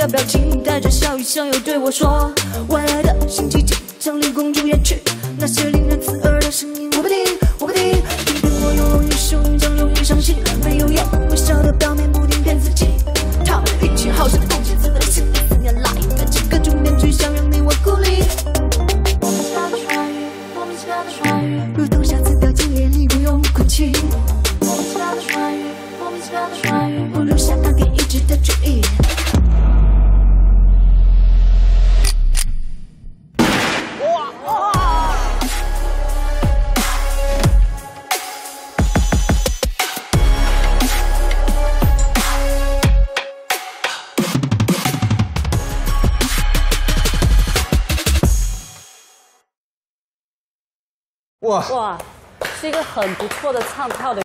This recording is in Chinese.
的表情，带着笑意向右对我说：“未来的星期几，将离公主远去。那些令人刺耳的声音，我不听，我不听。听听我用一生将容易伤心，没有用微笑的表面不停骗自己。他们一起好胜的攻击，自的心里四年来，戴着各种面具，想让你我孤立。莫名其妙的穿越，莫名其妙的穿越，如同下次掉进眼里，不用哭泣。莫名其妙的穿越，莫名其妙的穿越，不留下当天的注意。哇，哇，是一个很不错的唱跳的。